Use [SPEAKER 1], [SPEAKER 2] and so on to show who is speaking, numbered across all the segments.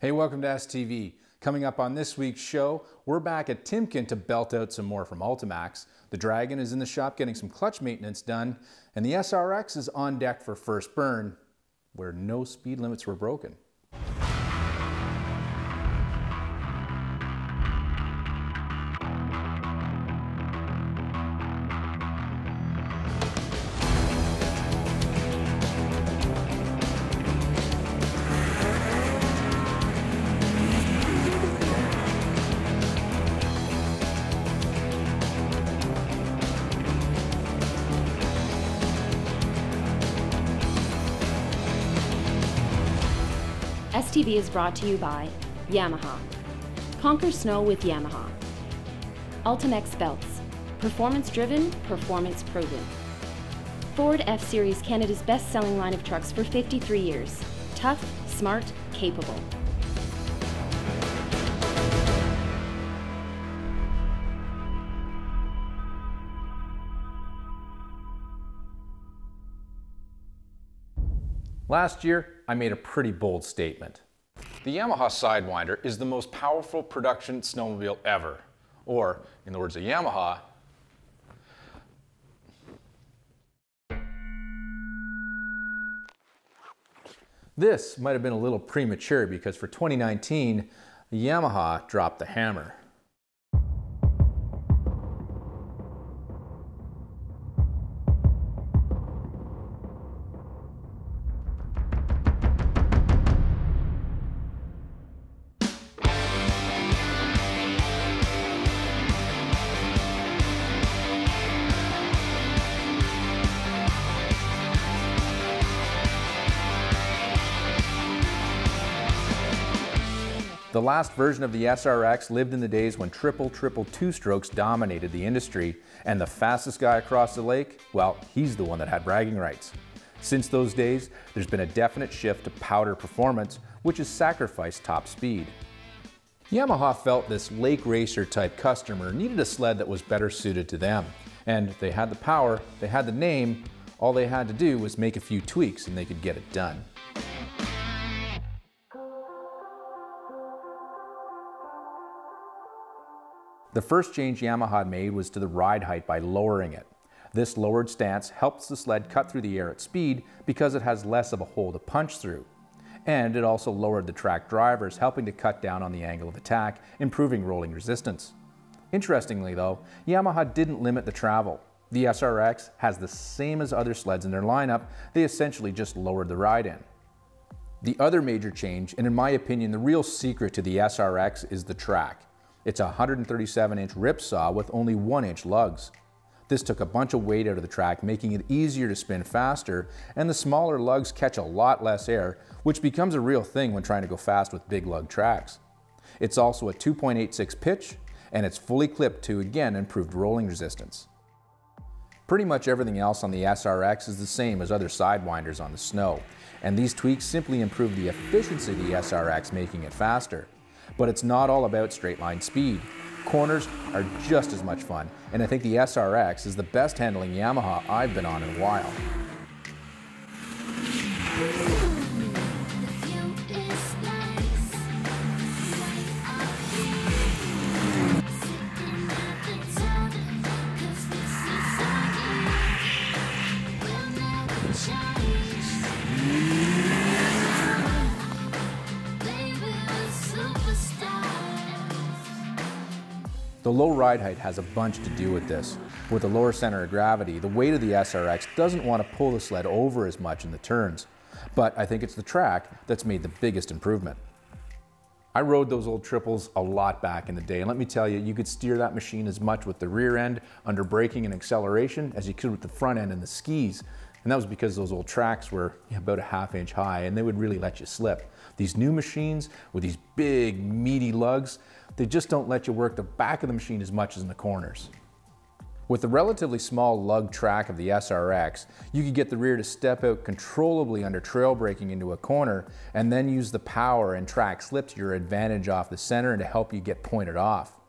[SPEAKER 1] Hey, welcome to STV. Coming up on this week's show, we're back at Timken to belt out some more from Ultimax. The Dragon is in the shop getting some clutch maintenance done, and the SRX is on deck for first burn, where no speed limits were broken.
[SPEAKER 2] STV is brought to you by Yamaha. Conquer snow with Yamaha. Ultimax belts. Performance driven, performance proven. Ford F Series, Canada's best selling line of trucks for 53 years. Tough, smart, capable.
[SPEAKER 1] Last year, I made a pretty bold statement. The Yamaha Sidewinder is the most powerful production snowmobile ever. Or, in the words of Yamaha, This might have been a little premature because for 2019, Yamaha dropped the hammer. Last version of the SRX lived in the days when triple triple two strokes dominated the industry, and the fastest guy across the lake, well, he's the one that had bragging rights. Since those days, there's been a definite shift to powder performance, which has sacrificed top speed. Yamaha felt this lake racer type customer needed a sled that was better suited to them. And they had the power, they had the name, all they had to do was make a few tweaks and they could get it done. The first change Yamaha made was to the ride height by lowering it. This lowered stance helps the sled cut through the air at speed because it has less of a hole to punch through. And it also lowered the track drivers, helping to cut down on the angle of attack, improving rolling resistance. Interestingly though, Yamaha didn't limit the travel. The SRX has the same as other sleds in their lineup, they essentially just lowered the ride in. The other major change, and in my opinion the real secret to the SRX is the track. It's a 137 inch rip saw with only 1 inch lugs. This took a bunch of weight out of the track, making it easier to spin faster, and the smaller lugs catch a lot less air, which becomes a real thing when trying to go fast with big lug tracks. It's also a 2.86 pitch, and it's fully clipped to again improved rolling resistance. Pretty much everything else on the SRX is the same as other Sidewinders on the snow, and these tweaks simply improve the efficiency of the SRX, making it faster. But it's not all about straight line speed. Corners are just as much fun, and I think the SRX is the best handling Yamaha I've been on in a while. The low ride height has a bunch to do with this. With a lower center of gravity, the weight of the SRX doesn't want to pull the sled over as much in the turns. But I think it's the track that's made the biggest improvement. I rode those old triples a lot back in the day, and let me tell you, you could steer that machine as much with the rear end under braking and acceleration as you could with the front end and the skis. And that was because those old tracks were about a half inch high and they would really let you slip. These new machines with these big meaty lugs, they just don't let you work the back of the machine as much as in the corners. With the relatively small lug track of the SRX, you could get the rear to step out controllably under trail braking into a corner and then use the power and track slip to your advantage off the center and to help you get pointed off.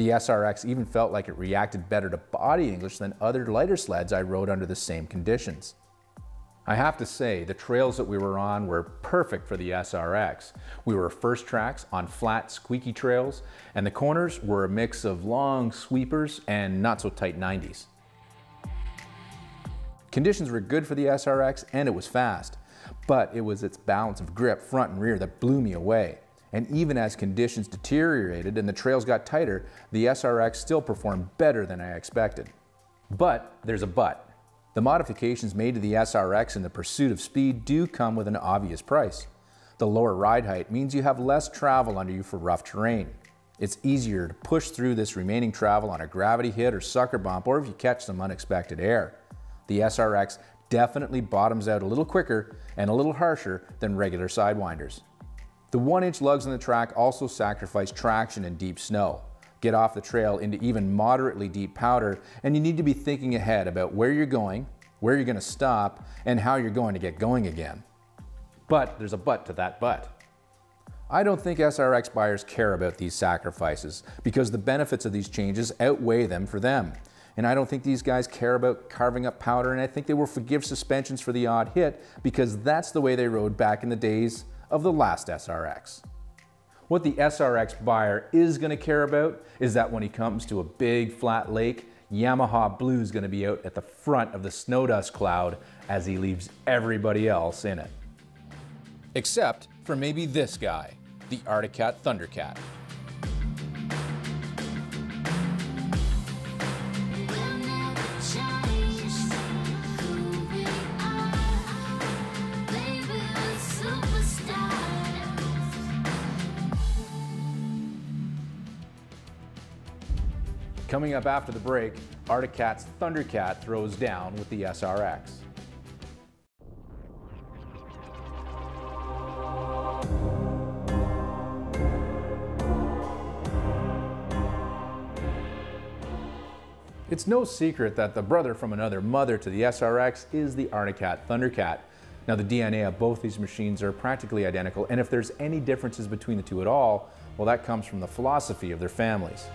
[SPEAKER 1] The SRX even felt like it reacted better to body English than other lighter sleds I rode under the same conditions. I have to say, the trails that we were on were perfect for the SRX. We were first tracks on flat, squeaky trails, and the corners were a mix of long sweepers and not so tight 90s. Conditions were good for the SRX and it was fast, but it was its balance of grip front and rear that blew me away. And even as conditions deteriorated and the trails got tighter, the SRX still performed better than I expected. But there's a but. The modifications made to the SRX in the pursuit of speed do come with an obvious price. The lower ride height means you have less travel under you for rough terrain. It's easier to push through this remaining travel on a gravity hit or sucker bump or if you catch some unexpected air. The SRX definitely bottoms out a little quicker and a little harsher than regular Sidewinders. The one inch lugs on the track also sacrifice traction in deep snow get off the trail into even moderately deep powder, and you need to be thinking ahead about where you're going, where you're going to stop, and how you're going to get going again. But there's a but to that but. I don't think SRX buyers care about these sacrifices because the benefits of these changes outweigh them for them. And I don't think these guys care about carving up powder, and I think they will forgive suspensions for the odd hit because that's the way they rode back in the days of the last SRX. What the SRX buyer is going to care about is that when he comes to a big flat lake, Yamaha Blue is going to be out at the front of the snow dust cloud as he leaves everybody else in it. Except for maybe this guy, the Arctic Cat Thundercat. Coming up after the break, Arctic Cat's Thundercat throws down with the SRX. It's no secret that the brother from another mother to the SRX is the Arctic Cat Thundercat. Now the DNA of both these machines are practically identical and if there's any differences between the two at all, well that comes from the philosophy of their families.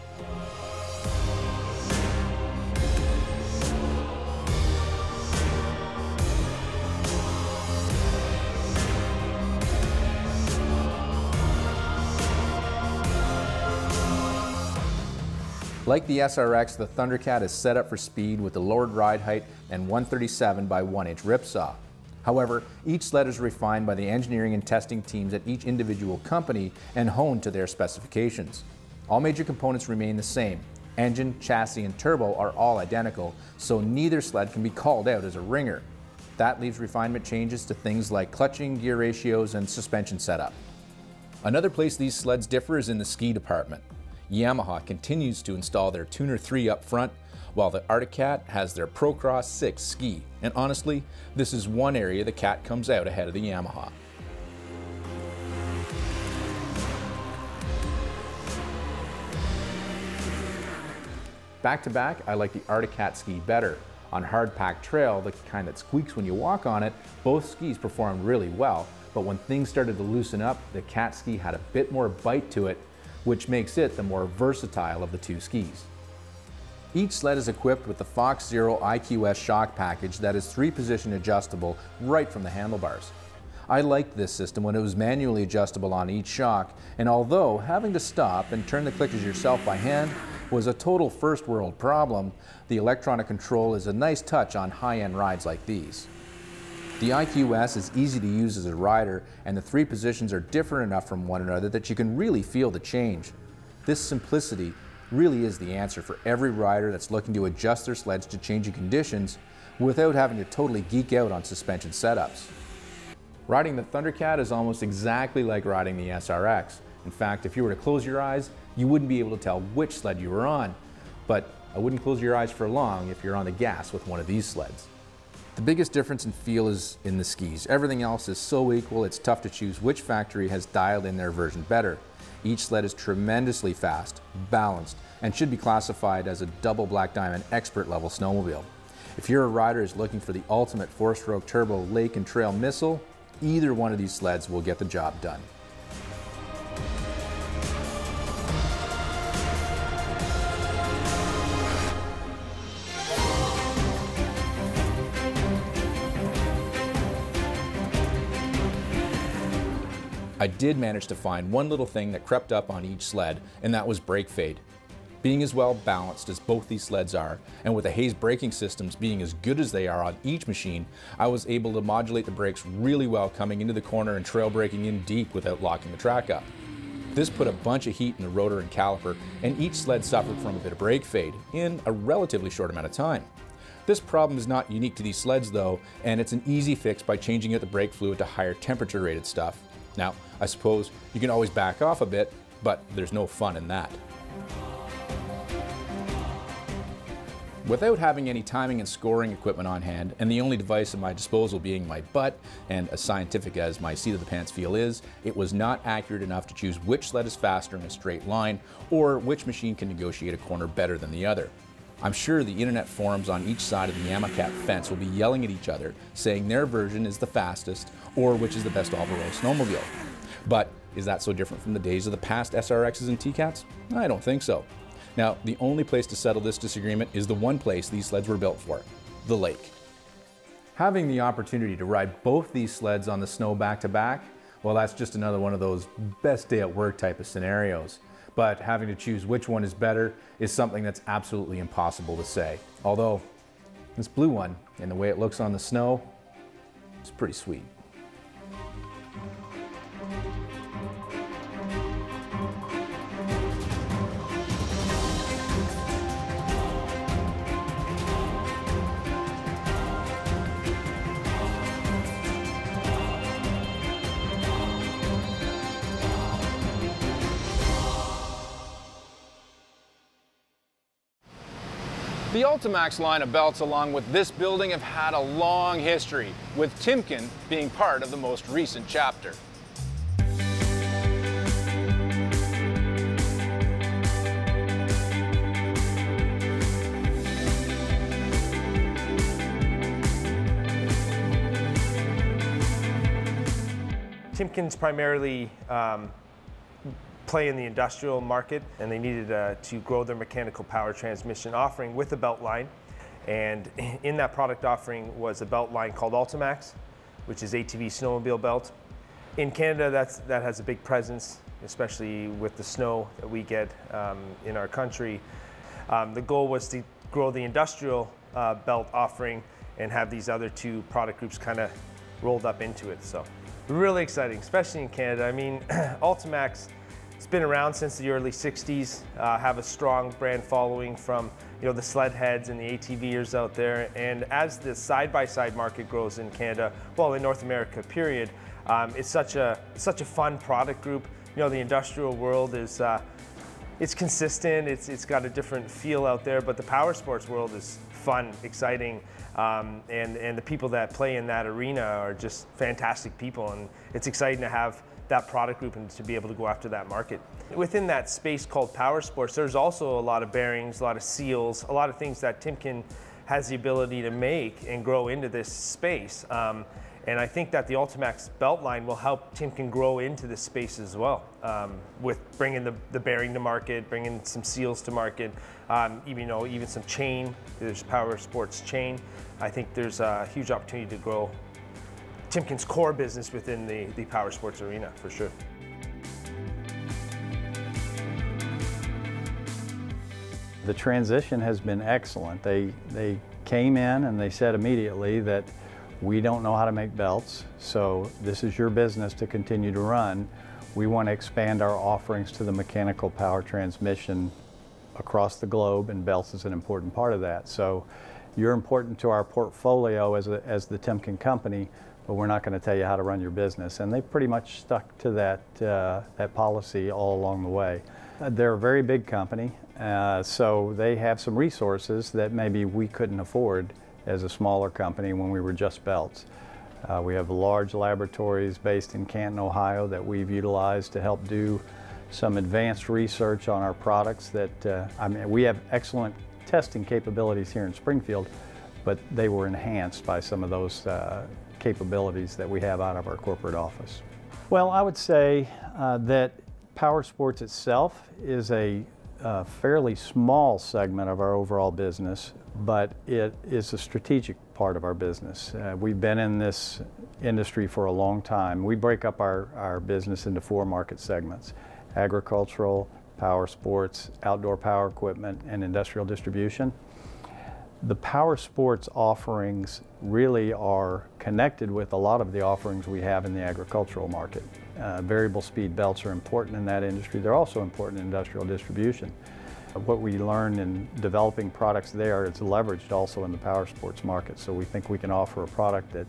[SPEAKER 1] Like the SRX, the Thundercat is set up for speed with the lowered ride height and 137 by 1 inch ripsaw. However, each sled is refined by the engineering and testing teams at each individual company and honed to their specifications. All major components remain the same. Engine, chassis, and turbo are all identical, so neither sled can be called out as a ringer. That leaves refinement changes to things like clutching, gear ratios, and suspension setup. Another place these sleds differ is in the ski department. Yamaha continues to install their Tuner 3 up front, while the Arctic Cat has their Procross 6 ski. And honestly, this is one area the Cat comes out ahead of the Yamaha. Back to back, I like the Arctic Cat ski better. On hard packed trail, the kind that squeaks when you walk on it, both skis performed really well, but when things started to loosen up, the Cat ski had a bit more bite to it which makes it the more versatile of the two skis. Each sled is equipped with the Fox Zero IQS shock package that is three position adjustable right from the handlebars. I liked this system when it was manually adjustable on each shock, and although having to stop and turn the clickers yourself by hand was a total first world problem, the electronic control is a nice touch on high-end rides like these. The IQS is easy to use as a rider and the three positions are different enough from one another that you can really feel the change. This simplicity really is the answer for every rider that's looking to adjust their sleds to changing conditions without having to totally geek out on suspension setups. Riding the Thundercat is almost exactly like riding the SRX. In fact, if you were to close your eyes, you wouldn't be able to tell which sled you were on. But I wouldn't close your eyes for long if you're on the gas with one of these sleds. The biggest difference in feel is in the skis. Everything else is so equal, it's tough to choose which factory has dialed in their version better. Each sled is tremendously fast, balanced, and should be classified as a double Black Diamond expert level snowmobile. If you're a rider who's looking for the ultimate four-stroke turbo lake and trail missile, either one of these sleds will get the job done. I did manage to find one little thing that crept up on each sled, and that was brake fade. Being as well balanced as both these sleds are, and with the Hayes braking systems being as good as they are on each machine, I was able to modulate the brakes really well coming into the corner and trail braking in deep without locking the track up. This put a bunch of heat in the rotor and caliper, and each sled suffered from a bit of brake fade in a relatively short amount of time. This problem is not unique to these sleds though, and it's an easy fix by changing out the brake fluid to higher temperature rated stuff. Now, I suppose you can always back off a bit, but there's no fun in that. Without having any timing and scoring equipment on hand, and the only device at my disposal being my butt, and as scientific as my seat of the pants feel is, it was not accurate enough to choose which sled is faster in a straight line, or which machine can negotiate a corner better than the other. I'm sure the internet forums on each side of the YamaCat fence will be yelling at each other, saying their version is the fastest, or which is the best all-road snowmobile. But is that so different from the days of the past SRXs and TCATs? I don't think so. Now, the only place to settle this disagreement is the one place these sleds were built for, the lake. Having the opportunity to ride both these sleds on the snow back to back, well, that's just another one of those best day at work type of scenarios. But having to choose which one is better is something that's absolutely impossible to say. Although, this blue one, and the way it looks on the snow, it's pretty sweet.
[SPEAKER 3] The Ultimax line of belts along with this building have had a long history, with Timken being part of the most recent chapter.
[SPEAKER 4] Timken's primarily um, play in the industrial market and they needed uh, to grow their mechanical power transmission offering with a belt line. And in that product offering was a belt line called Ultimax, which is ATV snowmobile belt. In Canada, that's, that has a big presence, especially with the snow that we get um, in our country. Um, the goal was to grow the industrial uh, belt offering and have these other two product groups kind of rolled up into it. So really exciting, especially in Canada. I mean, Ultimax it's been around since the early 60s, uh, have a strong brand following from you know, the sled heads and the ATVers out there. And as the side-by-side -side market grows in Canada, well, in North America, period, um, it's such a, such a fun product group. You know, the industrial world is, uh, it's consistent, it's, it's got a different feel out there, but the power sports world is fun, exciting, um, and, and the people that play in that arena are just fantastic people, and it's exciting to have that product group and to be able to go after that market. Within that space called power sports, there's also a lot of bearings, a lot of seals, a lot of things that Timken has the ability to make and grow into this space. Um, and I think that the Ultimax belt line will help Timken grow into this space as well, um, with bringing the, the, bearing to market, bringing some seals to market, um, even, you know, even some chain. There's power sports chain. I think there's a huge opportunity to grow Timken's core business within the, the power sports arena, for sure.
[SPEAKER 5] The transition has been excellent. They, they came in and they said immediately that we don't know how to make belts, so this is your business to continue to run. We want to expand our offerings to the mechanical power transmission across the globe, and belts is an important part of that. So you're important to our portfolio as, a, as the Timken company, but we're not going to tell you how to run your business. And they've pretty much stuck to that, uh, that policy all along the way. Uh, they're a very big company, uh, so they have some resources that maybe we couldn't afford as a smaller company when we were just belts. Uh, we have large laboratories based in Canton, Ohio that we've utilized to help do some advanced research on our products that, uh, I mean, we have excellent testing capabilities here in Springfield, but they were enhanced by some of those uh, capabilities that we have out of our corporate office? Well, I would say uh, that power sports itself is a uh, fairly small segment of our overall business, but it is a strategic part of our business. Uh, we've been in this industry for a long time. We break up our, our business into four market segments agricultural, power sports, outdoor power equipment, and industrial distribution. The power sports offerings really are connected with a lot of the offerings we have in the agricultural market. Uh, variable speed belts are important in that industry. They're also important in industrial distribution. What we learn in developing products there is leveraged also in the power sports market. So we think we can offer a product that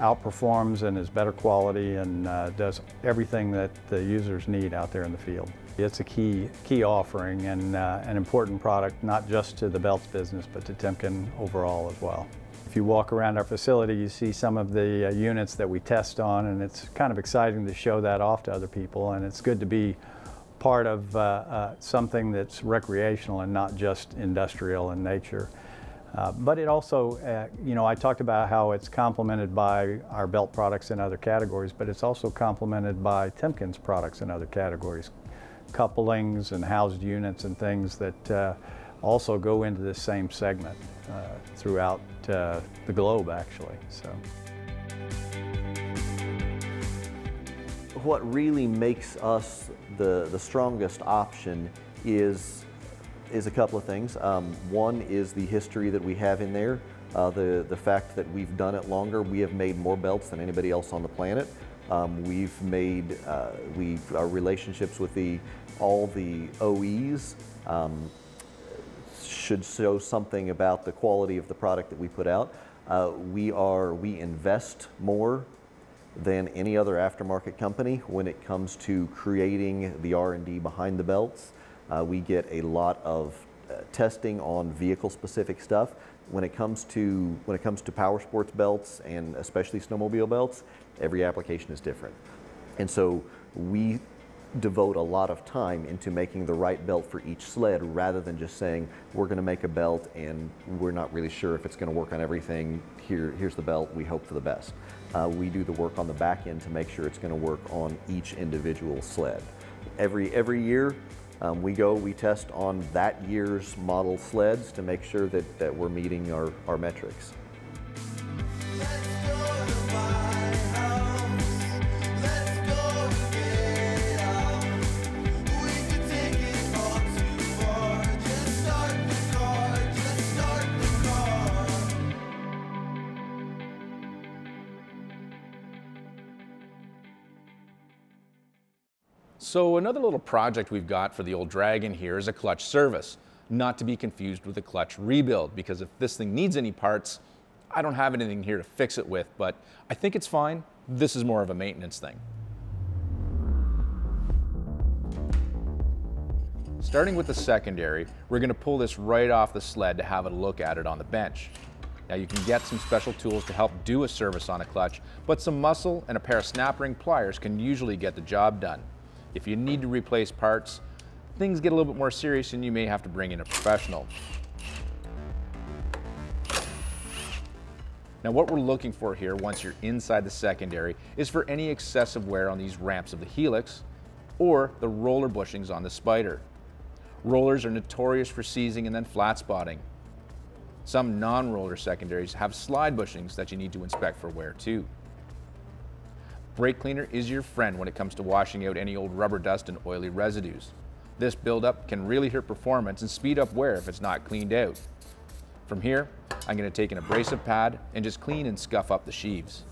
[SPEAKER 5] outperforms and is better quality and uh, does everything that the users need out there in the field. It's a key, key offering and uh, an important product, not just to the belts business, but to Timken overall as well. If you walk around our facility, you see some of the uh, units that we test on, and it's kind of exciting to show that off to other people, and it's good to be part of uh, uh, something that's recreational and not just industrial in nature. Uh, but it also, uh, you know, I talked about how it's complemented by our belt products in other categories, but it's also complemented by Timken's products in other categories. Couplings and housed units and things that uh, also go into this same segment uh, throughout uh, the globe, actually. So.
[SPEAKER 6] What really makes us the, the strongest option is is a couple of things. Um, one is the history that we have in there, uh, the, the fact that we've done it longer. We have made more belts than anybody else on the planet. Um, we've made, uh, we our relationships with the, all the OEs um, should show something about the quality of the product that we put out. Uh, we are, we invest more than any other aftermarket company when it comes to creating the R&D behind the belts. Uh, we get a lot of uh, testing on vehicle specific stuff. When it comes to when it comes to power sports belts and especially snowmobile belts, every application is different. And so we devote a lot of time into making the right belt for each sled rather than just saying we're going to make a belt and we're not really sure if it's going to work on everything. Here, here's the belt. We hope for the best. Uh, we do the work on the back end to make sure it's going to work on each individual sled. Every every year, um, we go, we test on that year's model sleds to make sure that, that we're meeting our, our metrics.
[SPEAKER 1] So another little project we've got for the old Dragon here is a clutch service, not to be confused with a clutch rebuild, because if this thing needs any parts, I don't have anything here to fix it with, but I think it's fine. This is more of a maintenance thing. Starting with the secondary, we're gonna pull this right off the sled to have a look at it on the bench. Now you can get some special tools to help do a service on a clutch, but some muscle and a pair of snap ring pliers can usually get the job done. If you need to replace parts, things get a little bit more serious and you may have to bring in a professional. Now what we're looking for here once you're inside the secondary is for any excessive wear on these ramps of the Helix or the roller bushings on the Spider. Rollers are notorious for seizing and then flat spotting. Some non-roller secondaries have slide bushings that you need to inspect for wear too. Brake cleaner is your friend when it comes to washing out any old rubber dust and oily residues. This buildup can really hurt performance and speed up wear if it's not cleaned out. From here, I'm going to take an abrasive pad and just clean and scuff up the sheaves.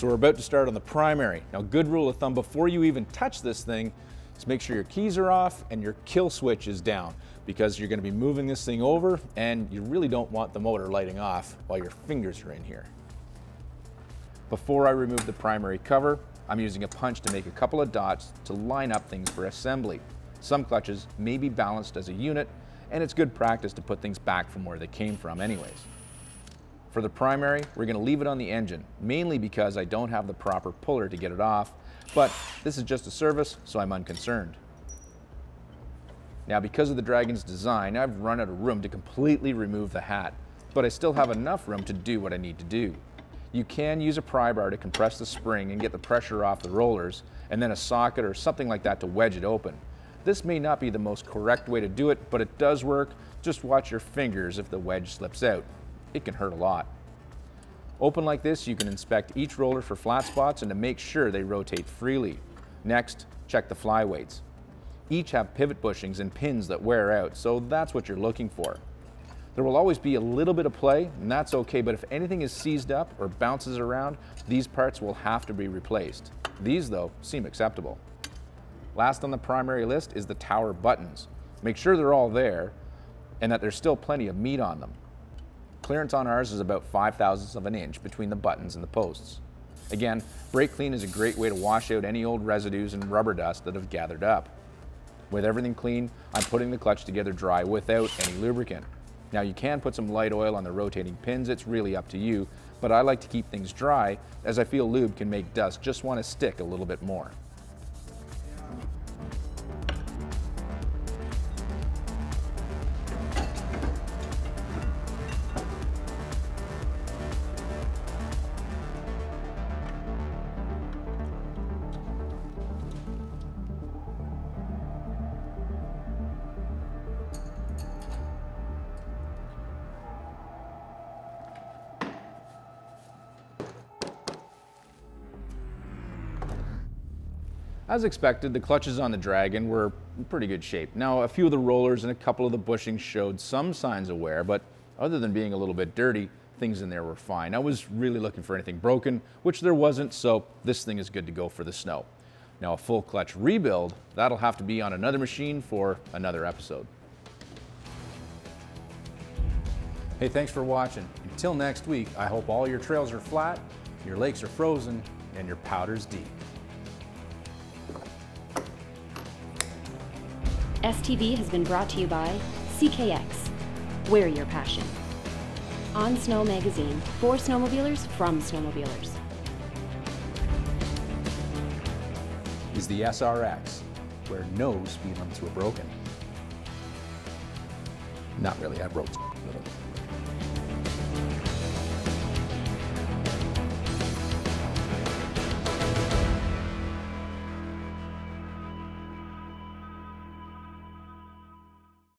[SPEAKER 1] So we're about to start on the primary. Now good rule of thumb, before you even touch this thing, is make sure your keys are off and your kill switch is down because you're gonna be moving this thing over and you really don't want the motor lighting off while your fingers are in here. Before I remove the primary cover, I'm using a punch to make a couple of dots to line up things for assembly. Some clutches may be balanced as a unit and it's good practice to put things back from where they came from anyways. For the primary, we're going to leave it on the engine, mainly because I don't have the proper puller to get it off, but this is just a service, so I'm unconcerned. Now because of the Dragon's design, I've run out of room to completely remove the hat, but I still have enough room to do what I need to do. You can use a pry bar to compress the spring and get the pressure off the rollers, and then a socket or something like that to wedge it open. This may not be the most correct way to do it, but it does work. Just watch your fingers if the wedge slips out. It can hurt a lot. Open like this, you can inspect each roller for flat spots and to make sure they rotate freely. Next, check the flyweights. Each have pivot bushings and pins that wear out, so that's what you're looking for. There will always be a little bit of play, and that's okay, but if anything is seized up or bounces around, these parts will have to be replaced. These, though, seem acceptable. Last on the primary list is the tower buttons. Make sure they're all there and that there's still plenty of meat on them. Clearance on ours is about 5 thousandths of an inch between the buttons and the posts. Again, brake clean is a great way to wash out any old residues and rubber dust that have gathered up. With everything clean, I'm putting the clutch together dry without any lubricant. Now you can put some light oil on the rotating pins, it's really up to you, but I like to keep things dry as I feel lube can make dust just want to stick a little bit more. As expected, the clutches on the Dragon were in pretty good shape. Now, a few of the rollers and a couple of the bushings showed some signs of wear, but other than being a little bit dirty, things in there were fine. I was really looking for anything broken, which there wasn't, so this thing is good to go for the snow. Now, a full clutch rebuild, that'll have to be on another machine for another episode. Hey, thanks for watching. Until next week, I hope all your trails are flat, your lakes are frozen, and your powder's deep.
[SPEAKER 2] STV has been brought to you by CKX. Wear your passion. On Snow Magazine, for snowmobilers from snowmobilers.
[SPEAKER 7] Is the SRX, where no speed limits were broken. Not really, I broke.